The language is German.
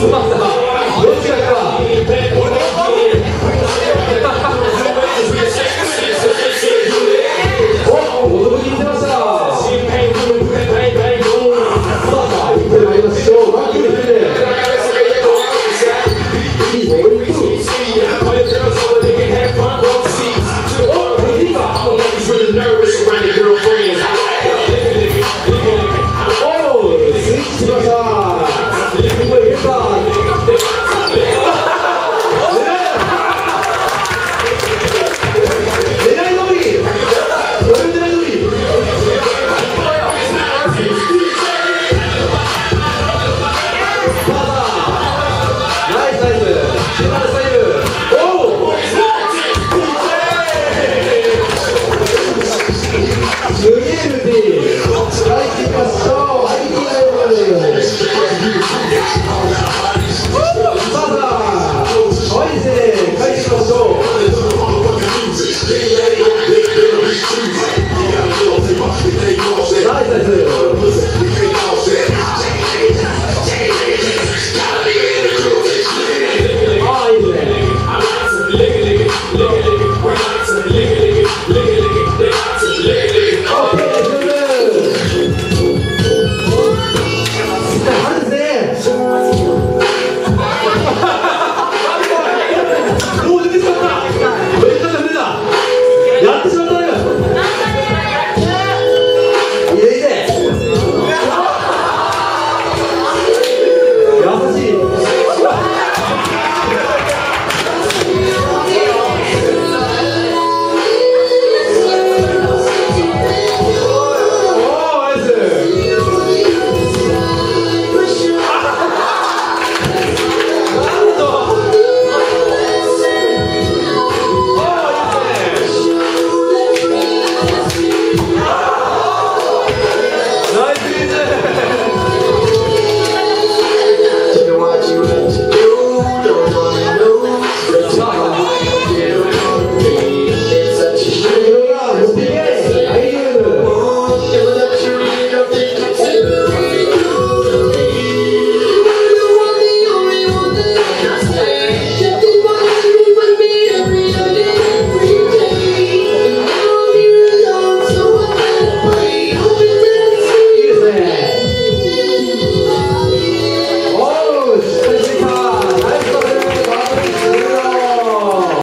수박 Le nez, le nez.